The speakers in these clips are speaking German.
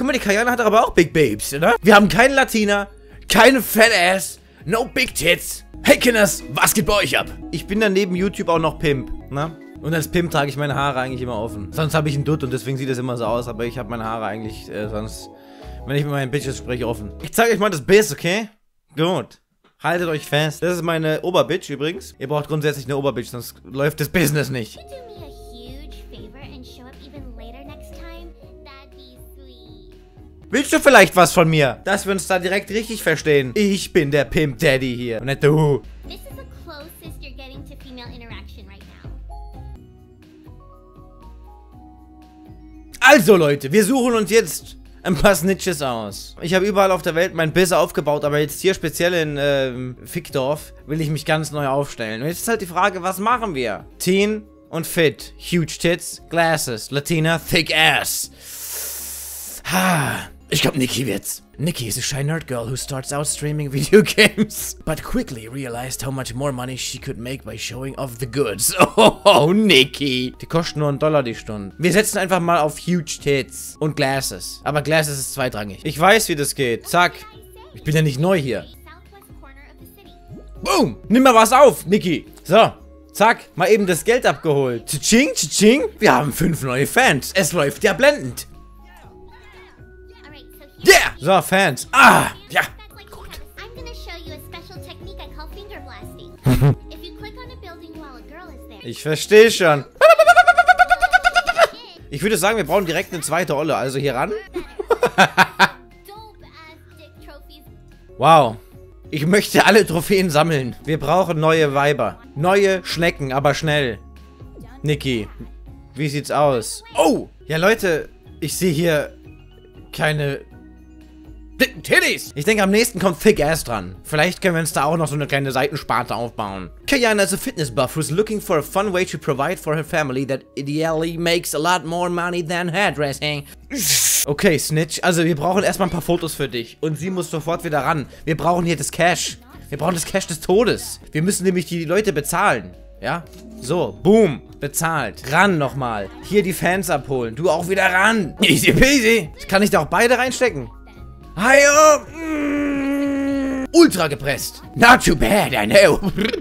Guck mal, die Kayana hat aber auch Big Babes, oder? Wir haben keinen Latina, keine Fat Ass, no Big Tits. Hey Kinders, was geht bei euch ab? Ich bin dann neben YouTube auch noch Pimp, ne? Und als Pimp trage ich meine Haare eigentlich immer offen. Sonst habe ich einen Dutt und deswegen sieht das immer so aus, aber ich habe meine Haare eigentlich äh, sonst, wenn ich mit meinen Bitches spreche, offen. Ich zeige euch mal das Biss, okay? Gut. Haltet euch fest. Das ist meine Oberbitch übrigens. Ihr braucht grundsätzlich eine Oberbitch, sonst läuft das Business nicht. Willst du vielleicht was von mir? Dass wir uns da direkt richtig verstehen. Ich bin der Pimp Daddy hier. Und nicht du. This is the closest you're getting to female interaction right now. Also Leute, wir suchen uns jetzt ein paar Snitches aus. Ich habe überall auf der Welt mein Biss aufgebaut, aber jetzt hier speziell in ähm, Fickdorf will ich mich ganz neu aufstellen. Und jetzt ist halt die Frage, was machen wir? Teen und Fit. Huge Tits, Glasses, Latina, Thick Ass. Ha. Ich glaub, Nikki wird's. Nikki is a shy nerd girl who starts out streaming video games, but quickly realized how much more money she could make by showing off the goods. Oh, Nikki. Die kosten nur einen Dollar die Stunde. Wir setzen einfach mal auf Huge Tits und Glasses. Aber Glasses ist zweitrangig. Ich weiß, wie das geht. Zack. Ich bin ja nicht neu hier. Boom. Nimm mal was auf, Nikki. So. Zack. Mal eben das Geld abgeholt. Tsching, tsching. Wir haben fünf neue Fans. Es läuft ja blendend. Yeah. So, Fans. Ah. Ja. There, Ich verstehe schon. Ich würde sagen, wir brauchen direkt eine zweite Olle. Also hier ran. Wow. Ich möchte alle Trophäen sammeln. Wir brauchen neue Weiber. Neue Schnecken, aber schnell. Niki, wie sieht's aus? Oh! Ja, Leute, ich sehe hier keine dicken Titties. Ich denke, am nächsten kommt Thick Ass dran. Vielleicht können wir uns da auch noch so eine kleine Seitensparte aufbauen. Kayana is a fitness buff who's looking for a fun way to provide for her family that ideally makes a lot more money than hairdressing. Okay, Snitch. Also, wir brauchen erstmal ein paar Fotos für dich. Und sie muss sofort wieder ran. Wir brauchen hier das Cash. Wir brauchen das Cash des Todes. Wir müssen nämlich die Leute bezahlen. Ja? So, boom. Bezahlt. Ran nochmal. Hier die Fans abholen. Du auch wieder ran. Easy peasy. Kann ich da auch beide reinstecken? Hayo. Mm. Ultra gepresst. Not too bad, I know.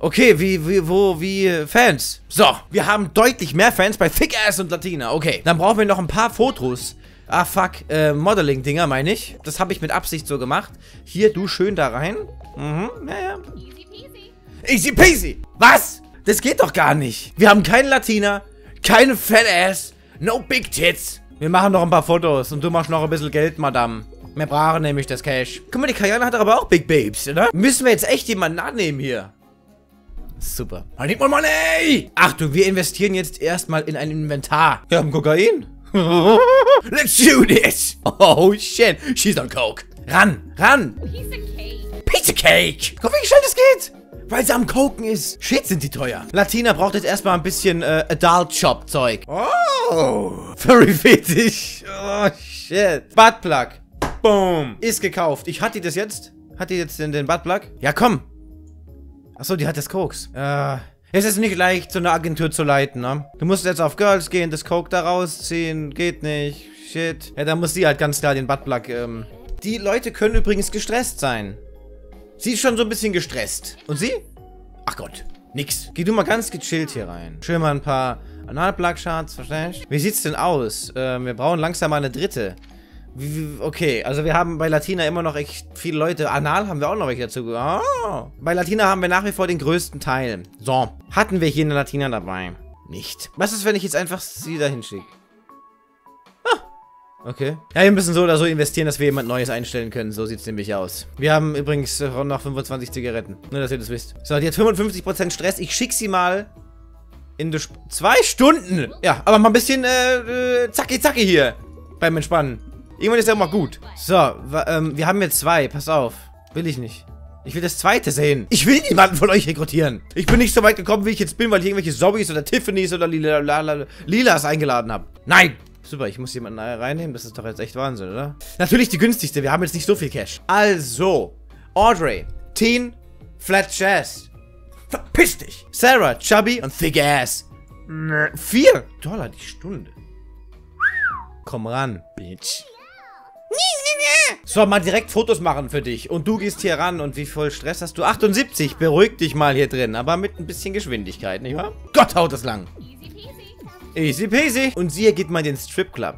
Okay, wie, wie, wo, wie, äh, Fans. So, wir haben deutlich mehr Fans bei Thick Ass und Latina. Okay, dann brauchen wir noch ein paar Fotos. Ah, fuck, äh, Modeling-Dinger, meine ich. Das habe ich mit Absicht so gemacht. Hier, du schön da rein. Mhm, ja, ja. Easy peasy. Easy peasy. Was? Das geht doch gar nicht. Wir haben keinen Latina, keine Fat Ass, no Big Tits. Wir machen noch ein paar Fotos und du machst noch ein bisschen Geld, Madame. Wir brauchen nämlich das Cash. Guck mal, die Kayana hat aber auch Big Babes, oder? Müssen wir jetzt echt jemanden annehmen hier? Super. I need more money! Achtung, wir investieren jetzt erstmal in ein Inventar. Wir haben Kokain. Let's do this! Oh shit, she's on coke. Ran, ran! Of cake. Pizza Cake. Guck, wie schnell das geht. Weil sie am Koken ist. Shit, sind die teuer. Latina braucht jetzt erstmal ein bisschen äh, Adult Shop Zeug. Oh. Furry Fetisch. Oh, shit. Buttplug. Boom. Ist gekauft. Ich hatte das jetzt? Hat die jetzt den, den Buttplug? Ja, komm. Achso, die hat das Koks. Äh. Es ist nicht leicht, so eine Agentur zu leiten, ne? Du musst jetzt auf Girls gehen, das Coke da rausziehen. Geht nicht. Shit. Ja, da muss sie halt ganz klar den Buttplug, ähm... Die Leute können übrigens gestresst sein. Sie ist schon so ein bisschen gestresst. Und sie? Ach Gott, nix. Geh du mal ganz gechillt hier rein. Schön mal ein paar Analplug-Shots, verstehst? Wie sieht's denn aus? Ähm, wir brauchen langsam mal eine dritte. Okay, also wir haben bei Latina immer noch echt viele Leute. Anal haben wir auch noch welche dazu. Ah. Bei Latina haben wir nach wie vor den größten Teil. So, hatten wir hier eine Latina dabei? Nicht. Was ist, wenn ich jetzt einfach sie dahin schicke? Okay. Ja, wir müssen so oder so investieren, dass wir jemand Neues einstellen können. So sieht's nämlich aus. Wir haben übrigens noch 25 Zigaretten. Nur, dass ihr das wisst. So, die hat 55% Stress. Ich schick sie mal in Zwei Stunden! Ja, aber mal ein bisschen, äh, äh, zacki zacki hier. Beim Entspannen. Irgendwann ist ja auch mal gut. So, ähm, wir haben jetzt zwei. Pass auf. Will ich nicht. Ich will das zweite sehen. Ich will niemanden von euch rekrutieren. Ich bin nicht so weit gekommen, wie ich jetzt bin, weil ich irgendwelche Zombies oder Tiffany's oder Lilas eingeladen habe. Nein! Super, ich muss jemanden reinnehmen. Das ist doch jetzt echt Wahnsinn, oder? Natürlich die günstigste. Wir haben jetzt nicht so viel Cash. Also, Audrey, Teen, Flat Chest. Verpiss dich. Sarah, Chubby und Thick Ass. Vier Dollar die Stunde. Komm ran, Bitch. So, mal direkt Fotos machen für dich. Und du gehst hier ran. Und wie voll Stress hast du? 78. Beruhig dich mal hier drin. Aber mit ein bisschen Geschwindigkeit, nicht wahr? Gott, haut das lang. Easy peasy. Easy peasy. Und sie geht mal in den Stripclub.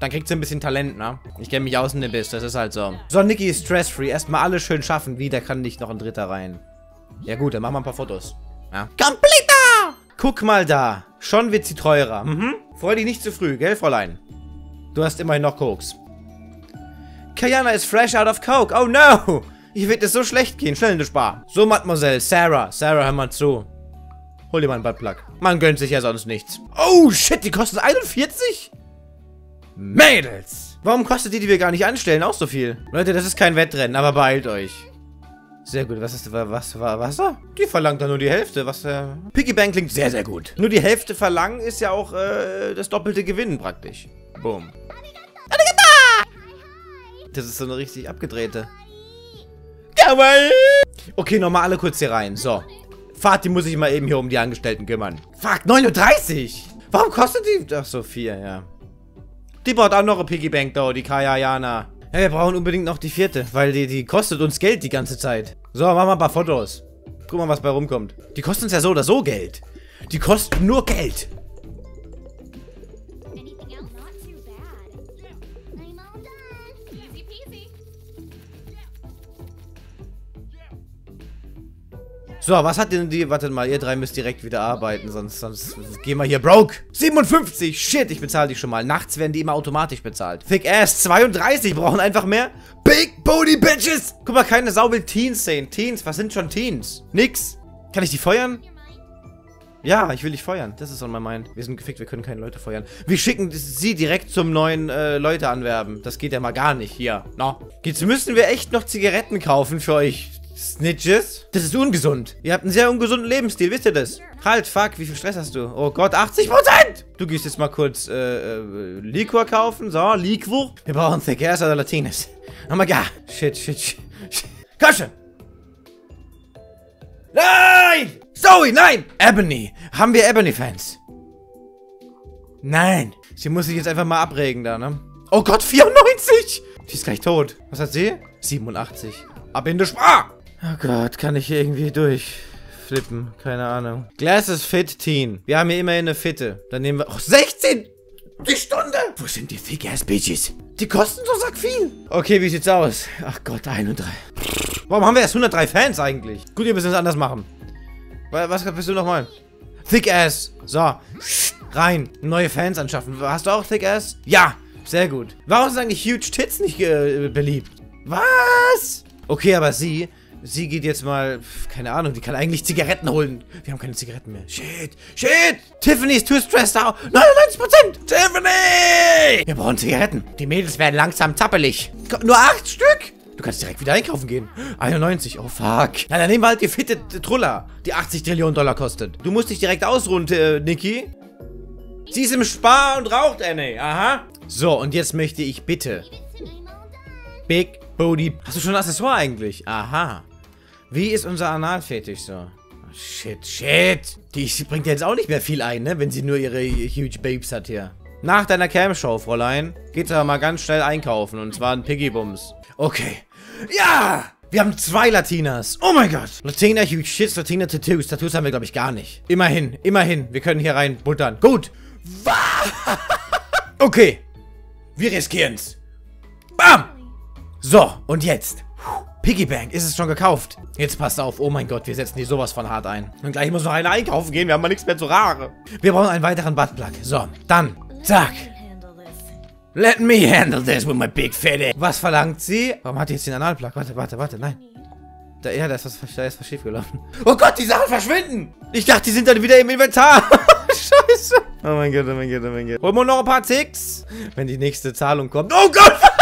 Dann kriegt sie ein bisschen Talent, ne? Ich kenne mich aus in dem Biss, das ist halt so. So, Niki ist stressfree. Erstmal alles schön schaffen. Wie, da kann nicht noch ein Dritter rein. Ja gut, dann machen wir ein paar Fotos. Ja. Completer! Guck mal da. Schon wird sie teurer. Mhm. Freu dich nicht zu früh, gell, Fräulein? Du hast immerhin noch Koks. Kayana ist fresh out of Coke. Oh no! Hier wird es so schlecht gehen. Schnell in die Spar. So, Mademoiselle. Sarah. Sarah, hör mal zu. Hol dir mal einen Buttplug. Man gönnt sich ja sonst nichts. Oh, shit, die kosten 41? Mädels! Warum kostet die, die wir gar nicht anstellen, auch so viel? Leute, das ist kein Wettrennen, aber beeilt euch. Sehr gut. Was ist, was war Wasser? Die verlangt dann nur die Hälfte. Was, äh, Piggy Bank klingt sehr, sehr gut. Nur die Hälfte verlangen ist ja auch, äh, das doppelte Gewinnen praktisch. Boom. Das ist so eine richtig abgedrehte. Kawaii! Okay, nochmal alle kurz hier rein. So. Fatih muss sich mal eben hier um die Angestellten kümmern. Fuck, 39! Warum kostet die? Ach so, 4, ja. Die braucht auch noch eine Piggy Bank, da, die Kayayana. Ja, wir brauchen unbedingt noch die vierte, weil die, die kostet uns Geld die ganze Zeit. So, machen wir ein paar Fotos. Guck mal, was bei rumkommt. Die kosten uns ja so oder so Geld. Die kosten nur Geld. So, was hat denn die... Wartet mal, ihr drei müsst direkt wieder arbeiten, sonst, sonst gehen wir hier broke. 57, shit, ich bezahle die schon mal. Nachts werden die immer automatisch bezahlt. Thick Ass, 32, brauchen einfach mehr. Big Booty Bitches. Guck mal, keine Sau will Teens sehen. Teens, was sind schon Teens? Nix. Kann ich die feuern? Ja, ich will dich feuern. Das ist on my mind. Wir sind gefickt, wir können keine Leute feuern. Wir schicken sie direkt zum neuen äh, Leute anwerben. Das geht ja mal gar nicht hier. No. Jetzt müssen wir echt noch Zigaretten kaufen für euch. Snitches? Das ist ungesund. Ihr habt einen sehr ungesunden Lebensstil, wisst ihr das? Halt, fuck, wie viel Stress hast du? Oh Gott, 80%! Du gehst jetzt mal kurz, äh, äh, Liquor kaufen. So, Liquor. Wir brauchen Thick Ass oder Latinas. Oh my god. Shit, shit, shit. shit. Komm! Nein! Zoe, nein! Ebony. Haben wir Ebony-Fans? Nein. Sie muss sich jetzt einfach mal abregen da, ne? Oh Gott, 94! Die ist gleich tot. Was hat sie? 87. Ab in die Spar! Oh Gott, kann ich hier irgendwie durchflippen? Keine Ahnung. Glasses Fit Teen. Wir haben hier immerhin eine Fitte. Dann nehmen wir... Oh, 16! Die Stunde! Wo sind die Thick-Ass Bitches? Die kosten so sack viel. Okay, wie sieht's aus? Ach Gott, 103. Warum haben wir erst 103 Fans eigentlich? Gut, ihr müsst es anders machen. Wa- Was bist du nochmal? Thick Ass. So. Rein. Neue Fans anschaffen. Hast du auch Thick Ass? Ja. Sehr gut. Warum sind eigentlich Huge Tits nicht äh, beliebt? Was? Okay, aber sie... Sie geht jetzt mal... Keine Ahnung, die kann eigentlich Zigaretten holen. Wir haben keine Zigaretten mehr. Shit. Shit. Tiffany ist too stressed out. 99%. Tiffany! Wir brauchen Zigaretten. Die Mädels werden langsam zappelig. Nur acht Stück? Du kannst direkt wieder einkaufen gehen. 91, oh fuck. Na, dann nehmen wir halt die fitte Truller, die 80 Trillionen Dollar kostet. Du musst dich direkt ausruhen, äh, Niki. Sie ist im Spar und raucht, Annie. Aha. So, und jetzt möchte ich bitte. Big Booty. Hast du schon ein Accessoire eigentlich? Aha. Wie ist unser Analfetisch so? Shit, shit. Die bringt jetzt auch nicht mehr viel ein, ne? Wenn sie nur ihre huge Babes hat hier. Nach deiner Cam-Show, Fräulein, geht's aber mal ganz schnell einkaufen. Und zwar ein Piggy-Bums. Okay. Ja! Wir haben zwei Latinas. Oh mein Gott. Latina, huge shits, Latina, Tattoos. Tattoos haben wir, glaube ich, gar nicht. Immerhin, immerhin. Wir können hier rein buttern. Gut. Was? Okay. Wir riskieren's. Bam! So, und jetzt. Piggybank, ist es schon gekauft? Jetzt passt auf, oh mein Gott, wir setzen die sowas von hart ein. Und gleich muss noch einer einkaufen gehen, wir haben mal nichts mehr zu rare. Wir brauchen einen weiteren Buttplug. So, dann, zack. Let me handle this with my big fatty. Was verlangt sie? Warum hat die jetzt den Analplug? Warte, warte, warte, nein. Da, ja, da ist was, da ist was schiefgelaufen. Oh Gott, die Sachen verschwinden! Ich dachte, die sind dann wieder im Inventar. Scheiße. Oh mein Gott, oh mein Gott, oh mein Gott. Holen wir noch ein paar Ticks, wenn die nächste Zahlung kommt. Oh Gott!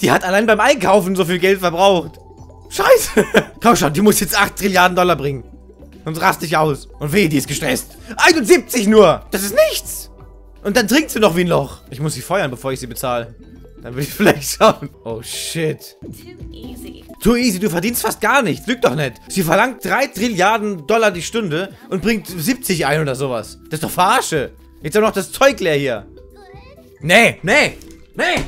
Die hat allein beim Einkaufen so viel Geld verbraucht. Scheiße. Komm schon, die muss jetzt 8 Trilliarden Dollar bringen. Sonst raste ich aus. Und weh, die ist gestresst. 71 nur. Das ist nichts. Und dann trinkt sie noch wie ein Loch. Ich muss sie feuern, bevor ich sie bezahle. Dann will ich vielleicht schauen. Oh, shit. Too easy. Too easy, du verdienst fast gar nichts. Lüg doch nicht. Sie verlangt 3 Trilliarden Dollar die Stunde und bringt 70 ein oder sowas. Das ist doch Verarsche. Jetzt auch noch das Zeug leer hier. Nee, nee, nee.